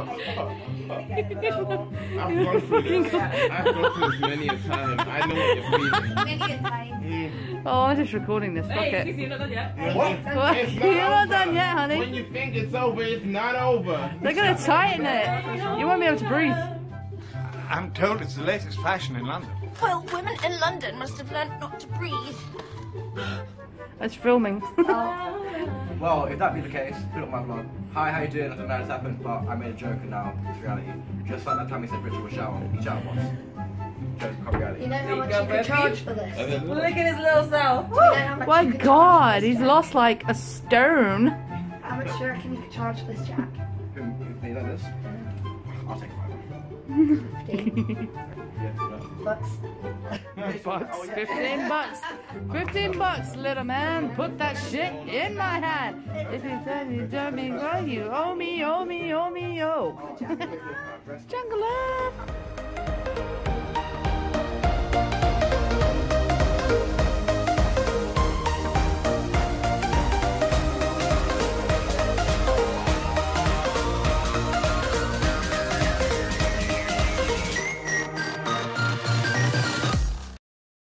I've gone through this. I've gone through this many a time. I know what you're feeling. Many a time. Mm. Oh, I'm just recording this. Fuck it. excuse me, you're not done yet. What? It's You're not done yet, honey. When you think it's over, it's not over. They're gonna tighten it. You won't be able to breathe. I'm told it's the latest fashion in London. Well, women in London must have learned not to breathe. It's filming. Well, if that be the case, put up my vlog. Hi, how you doing? I don't know how this happened, but I made a joke and now it's reality. Just like that time he said Richard was shower. He showered once. Joke's become reality. You know how much go, you could baby. charge for this? Look at his little self. Do you know My you could charge God, he's Jack? lost like a stone. How much do you reckon you could charge for this, Jack? Who, who, you know this? I'll take five. Fifteen bucks. bucks. 15 bucks. 15 bucks, little man. Put that shit in my hand. If you tell me, tell me, oh, you owe me, owe me, owe me, oh. Jungle love.